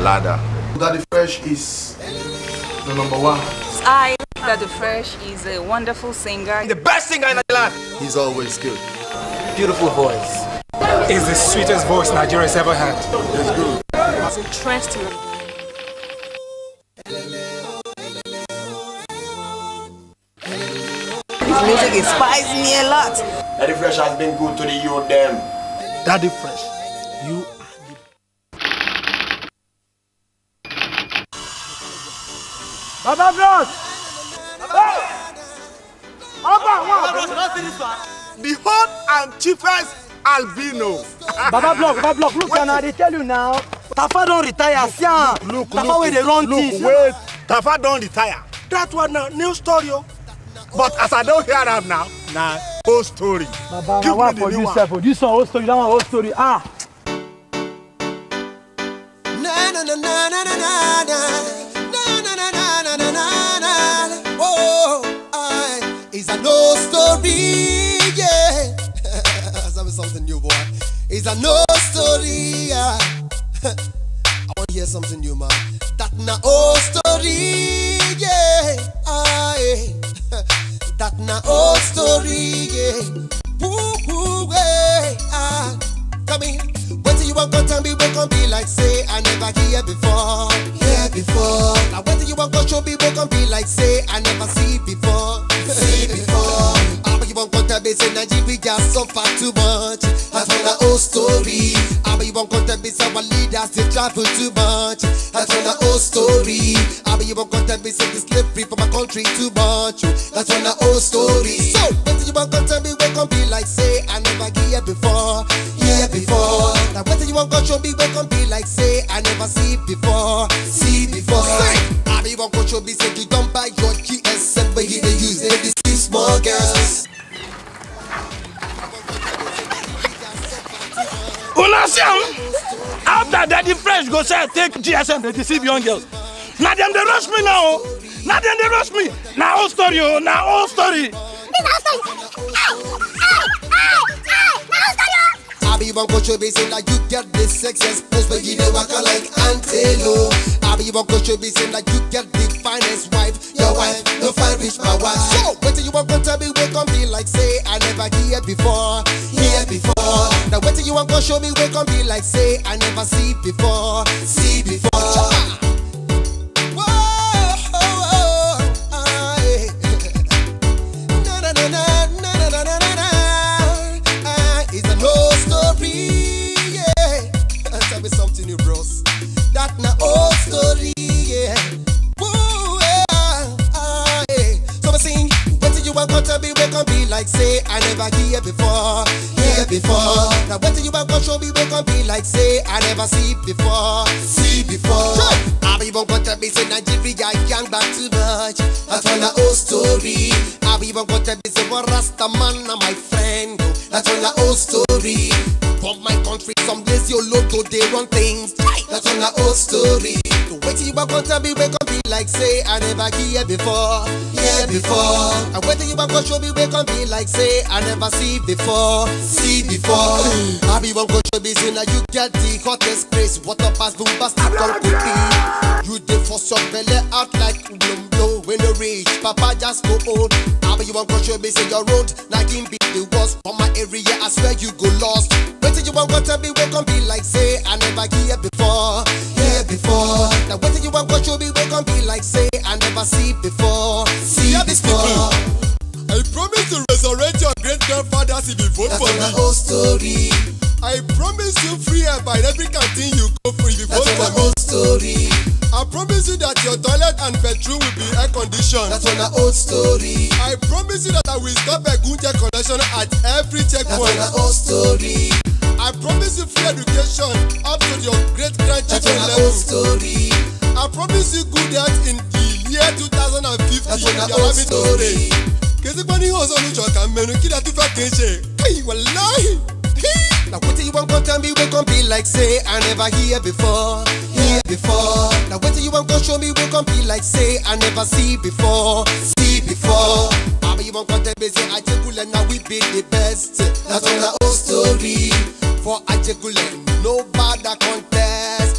ladder. Daddy Fresh is the number one. I, Daddy Fresh, is a wonderful singer. The best singer in the land. He's always good. Beautiful voice. Is the sweetest voice Nigeria's ever had. It's good. It's interesting. His music inspires me a lot. Daddy Fresh has been good to the youth them. Daddy Fresh, you Baba Bros! Baba, The hot and cheapest albino. Baba Block, Baba Block, look now, they tell you now. Tafa don retire, see am. Look, Tafa look, wey dey run look, things. wait. Tafa don retire. That one na new story o. But as I don hear am now, na old story. Baba, Give na one me the for new you one. sef o. This one old story, that one old story. Ah. Na na na na na. Na It's a old story, yeah. I want to hear something new, man. That na old story, yeah. Aye. That na old story, yeah. Woo, woo, way, ah. Come in. Wait till you want to tell me we gon' be like say I never hear before. Hear before. Now wait till you want to show me we gon' be like say I never see before. See before this energy, we just suffer too much. That's not the whole story. I be one content with our leaders, they travel too much. That's not the whole story. I be one content be the slavery for my country too much. That's not the whole story. So, when you want content, be welcome be like say, I never here before. here before. Now, when you want control, be welcome be like say, I never see before. See before. Say, I be one control, be said, you don't buy your GSM, but he they use it. Am? After Daddy Fresh go say take GSM dey deceive young girls. Na dem dey rush me now o. Na dem dey rush me. Na old story oh. o. Na old story. I be one coach be say like you get the sex exposed but you dey waka like antelope. I be one coach be say like you get the finest wife. Your wife no fine reach my wife. So wait till you want to tell me say I never hear before, hear before. Now wait till you want to show me we gon' be like say I never see before, see before. Whoa, oh, oh, aye. Na never hear before, hear before. Now wait till you want to show me we gon' be like say I never see before, see before. I be even want to be say Nigeria young back too much. That's one the old story. I be even want to be say one Rasta man my friend. That's one the old story. From my country, some lazy loco they run things. That's one the old story. So wait till you want to be gon' be like say I never hear before, hear before. And till you want to show me we gon' be like say I never see before, see before. I be one go show me say now you get the hottest grace. What up as boom bastard don't cookie. You dey force your belly out like bloom blow when you reach. Papa just go on. I be you want to show me say your road like him be the worst for my area. I swear you go lost. Till you want to tell me we gon' be like say I never hear before, never see before, see before. I promise to resurrect your great grandfathers if you vote That's for me. the old story. I promise you free air by every canteen you go free if you That's vote the for me. old story. I promise you that your toilet and bedroom will be air conditioned. That's on the old story. I promise you that I will stop a Gunja collection at every That's on checkpoint. the old story. I promise you free education up to your great That's grandchildren the level. love story kesi kpani ozolujo ka mmenu kida tufa keche hey wallahi. Na wetin you want? Come tell me we come be like say i never hear before hear before. Now na wetin you want? Come show me we come be like say i never see before see before. Abi you wan come tell me say ajegule na we be the best. That's all na old story for ajegule no bad contest.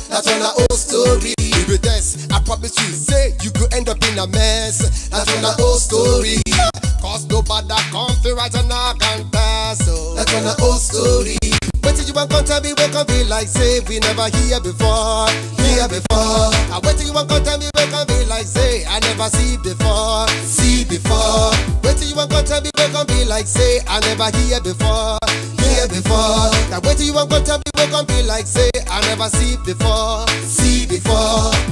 That's on a old story. If you test, I promise you, say you could end up in a mess. That's on a old story. Cause no bad come to right on a contest. Oh. So that's on a old story. Wait till you want come tell me we can be like say we never hear before, hear before. I wait till you want come tell me we can be like say I never see before, see before. Wait till you want come tell me we can be like say I never hear before, hear before. Now wait till you want come tell me we can be like say I never see before, see before.